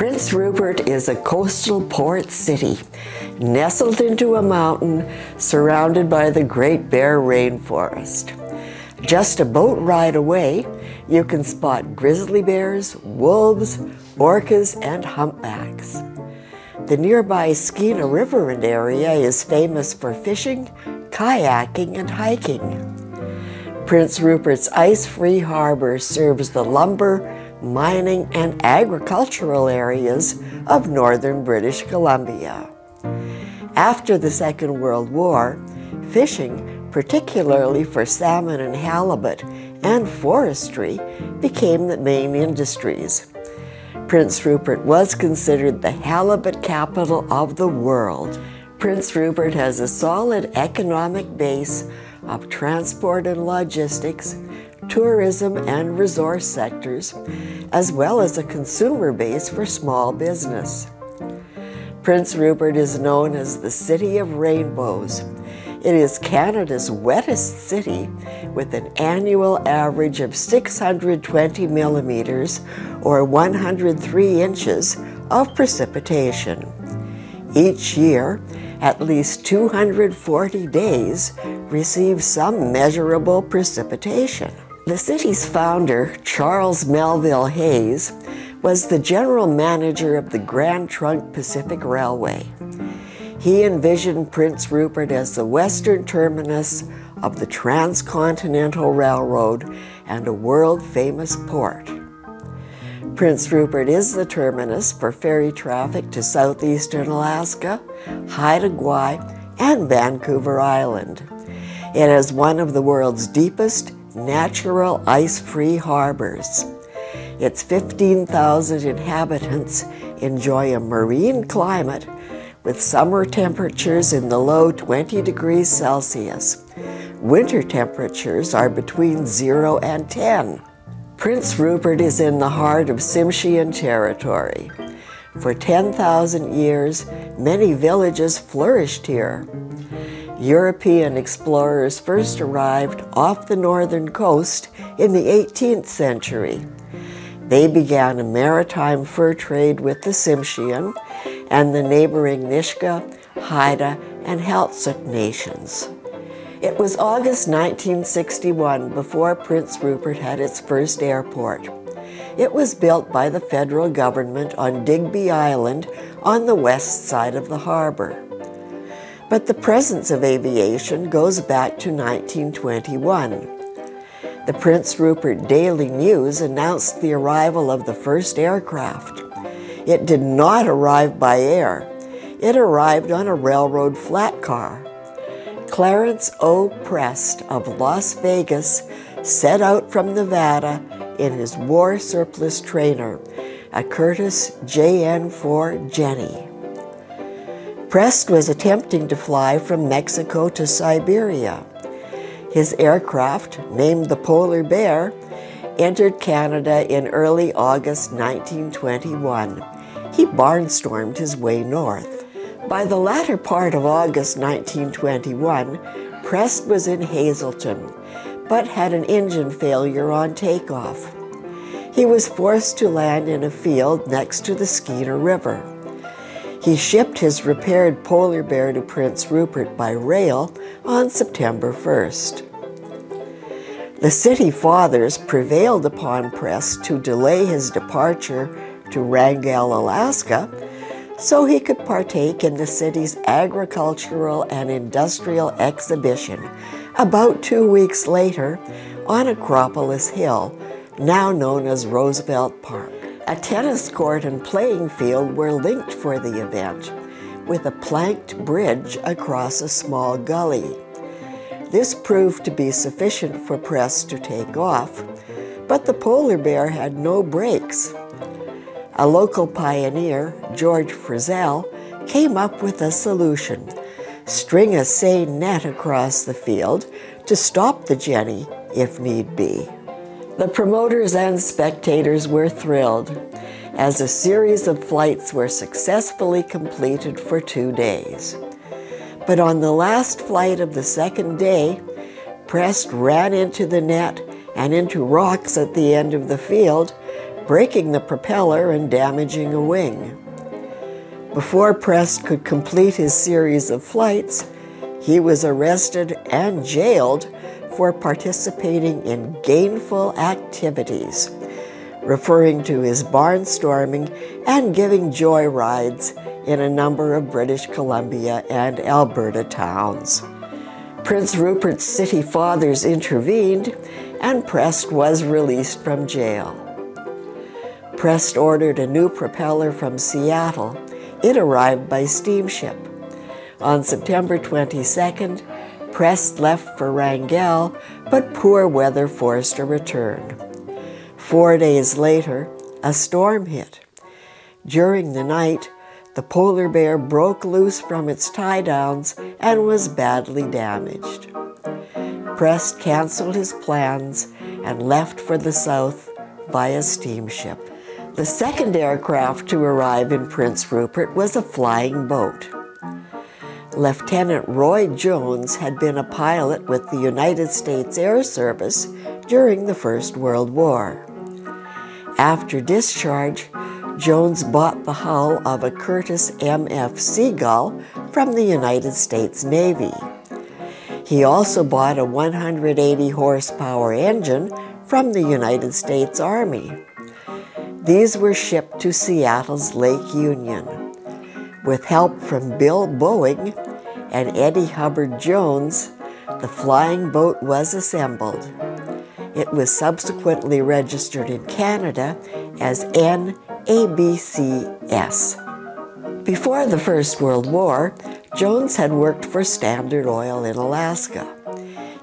Prince Rupert is a coastal port city, nestled into a mountain surrounded by the Great Bear Rainforest. Just a boat ride away, you can spot grizzly bears, wolves, orcas, and humpbacks. The nearby Skeena River and area is famous for fishing, kayaking, and hiking. Prince Rupert's ice-free harbor serves the lumber, mining, and agricultural areas of northern British Columbia. After the Second World War, fishing, particularly for salmon and halibut, and forestry became the main industries. Prince Rupert was considered the halibut capital of the world. Prince Rupert has a solid economic base of transport and logistics, tourism and resource sectors, as well as a consumer base for small business. Prince Rupert is known as the City of Rainbows. It is Canada's wettest city with an annual average of 620 millimeters or 103 inches of precipitation. Each year, at least 240 days receive some measurable precipitation. The city's founder, Charles Melville Hays, was the general manager of the Grand Trunk Pacific Railway. He envisioned Prince Rupert as the western terminus of the Transcontinental Railroad and a world famous port. Prince Rupert is the terminus for ferry traffic to southeastern Alaska, Haida Gwaii, and Vancouver Island. It has one of the world's deepest natural ice-free harbors. Its 15,000 inhabitants enjoy a marine climate with summer temperatures in the low 20 degrees Celsius. Winter temperatures are between 0 and 10. Prince Rupert is in the heart of Tsimshian territory. For 10,000 years, many villages flourished here. European explorers first arrived off the northern coast in the 18th century. They began a maritime fur trade with the Tsimshian and the neighboring Nisga'a, Haida, and Heiltsuk nations. It was August 1961 before Prince Rupert had its first airport. It was built by the federal government on Digby Island on the west side of the harbor. But the presence of aviation goes back to 1921. The Prince Rupert Daily News announced the arrival of the first aircraft. It did not arrive by air. It arrived on a railroad flat car. Clarence O. Prest of Las Vegas set out from Nevada in his war surplus trainer, a Curtiss JN4 Jenny. Prest was attempting to fly from Mexico to Siberia. His aircraft, named the Polar Bear, entered Canada in early August 1921. He barnstormed his way north. By the latter part of August 1921, Prest was in Hazelton, but had an engine failure on takeoff. He was forced to land in a field next to the Skeena River. He shipped his repaired polar bear to Prince Rupert by rail on September 1st. The city fathers prevailed upon Prest to delay his departure to Wrangell, Alaska, so he could partake in the city's agricultural and industrial exhibition about two weeks later on Acropolis Hill, now known as Roosevelt Park. A tennis court and playing field were linked for the event, with a planked bridge across a small gully. This proved to be sufficient for Prest to take off, but the polar bear had no brakes a local pioneer, George Frizzell, came up with a solution string a seine net across the field to stop the Jenny if need be. The promoters and spectators were thrilled as a series of flights were successfully completed for two days. But on the last flight of the second day, Prest ran into the net and into rocks at the end of the field breaking the propeller and damaging a wing. Before Prest could complete his series of flights, he was arrested and jailed for participating in gainful activities, referring to his barnstorming and giving joy rides in a number of British Columbia and Alberta towns. Prince Rupert's city fathers intervened, and Prest was released from jail. Prest ordered a new propeller from Seattle. It arrived by steamship. On September 22nd, Prest left for Wrangell, but poor weather forced a return. Four days later, a storm hit. During the night, the polar bear broke loose from its tie downs and was badly damaged. Prest canceled his plans and left for the south via steamship. The second aircraft to arrive in Prince Rupert was a flying boat. Lieutenant Roy Jones had been a pilot with the United States Air Service during the First World War. After discharge, Jones bought the hull of a Curtiss MF Seagull from the United States Navy. He also bought a 180 horsepower engine from the United States Army. These were shipped to Seattle's Lake Union. With help from Bill Boeing and Eddie Hubbard Jones, the flying boat was assembled. It was subsequently registered in Canada as N ABCS. Before the First World War, Jones had worked for Standard Oil in Alaska.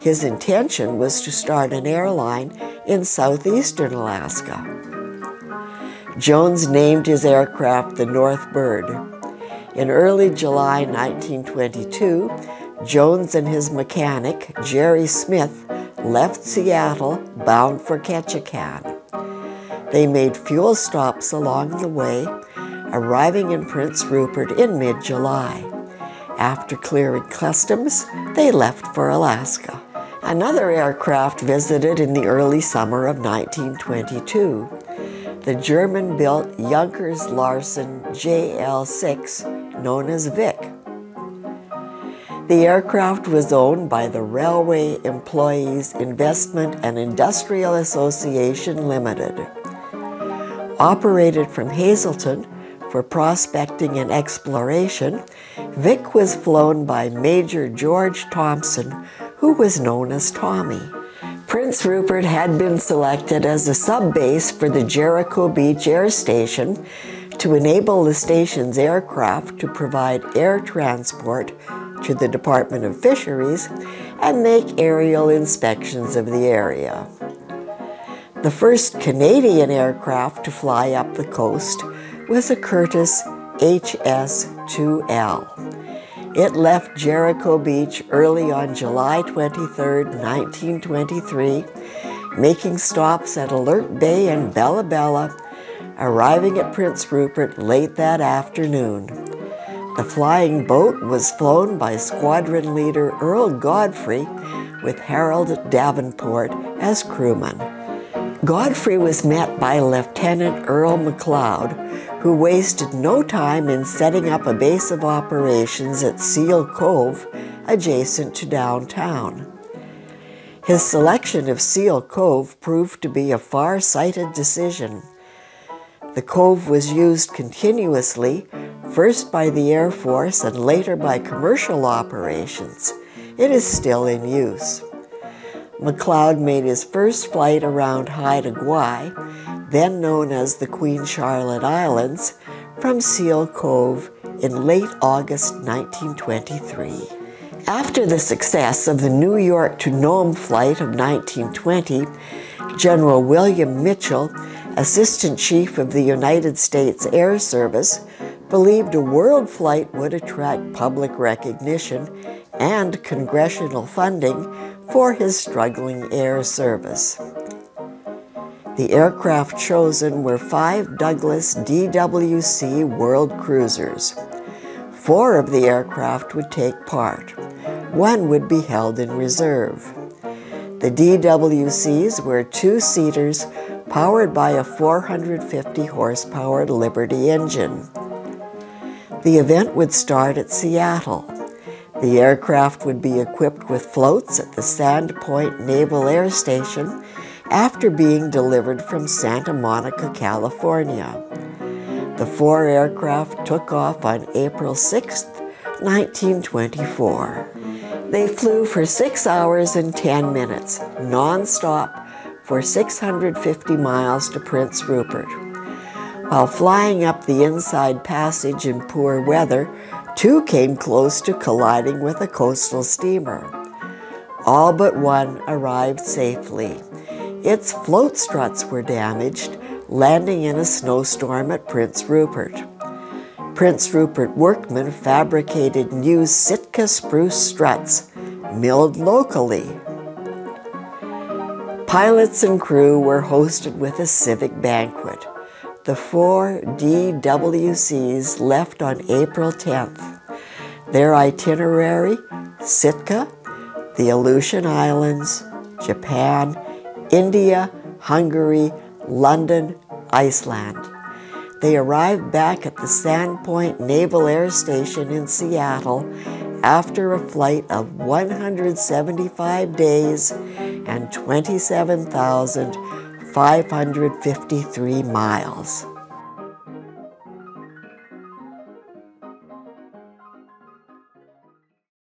His intention was to start an airline in southeastern Alaska. Jones named his aircraft the North Bird. In early July 1922, Jones and his mechanic, Jerry Smith, left Seattle bound for Ketchikan. They made fuel stops along the way, arriving in Prince Rupert in mid July. After clearing customs, they left for Alaska. Another aircraft visited in the early summer of 1922 the German built Junkers Larsen JL 6, known as Vic. The aircraft was owned by the Railway Employees Investment and Industrial Association Limited operated from Hazelton for prospecting and exploration, Vic was flown by Major George Thompson, who was known as Tommy. Prince Rupert had been selected as a sub-base for the Jericho Beach Air Station to enable the station's aircraft to provide air transport to the Department of Fisheries and make aerial inspections of the area. The first Canadian aircraft to fly up the coast was a Curtiss HS-2L. It left Jericho Beach early on July 23, 1923, making stops at Alert Bay and Bella Bella, arriving at Prince Rupert late that afternoon. The flying boat was flown by squadron leader Earl Godfrey with Harold Davenport as crewman. Godfrey was met by Lieutenant Earl McLeod, who wasted no time in setting up a base of operations at Seal Cove, adjacent to downtown. His selection of Seal Cove proved to be a far sighted decision. The cove was used continuously, first by the Air Force and later by commercial operations. It is still in use. McLeod made his first flight around Haida Gwaii, then known as the Queen Charlotte Islands, from Seal Cove in late August 1923. After the success of the New York to Nome flight of 1920, General William Mitchell, Assistant Chief of the United States Air Service, believed a world flight would attract public recognition and congressional funding for his struggling air service. The aircraft chosen were five Douglas DWC World Cruisers. Four of the aircraft would take part. One would be held in reserve. The DWCs were two-seaters powered by a 450 horsepower Liberty engine. The event would start at Seattle. The aircraft would be equipped with floats at the Sandpoint Naval Air Station after being delivered from Santa Monica, California. The four aircraft took off on April 6, 1924. They flew for six hours and 10 minutes, nonstop, for 650 miles to Prince Rupert. While flying up the inside passage in poor weather, two came close to colliding with a coastal steamer. All but one arrived safely. Its float struts were damaged, landing in a snowstorm at Prince Rupert. Prince Rupert workmen fabricated new Sitka spruce struts, milled locally. Pilots and crew were hosted with a civic banquet. The four DWCs left on April 10th. Their itinerary Sitka, the Aleutian Islands, Japan, India, Hungary, London, Iceland. They arrived back at the Sandpoint Naval Air Station in Seattle after a flight of 175 days and 27,553 miles.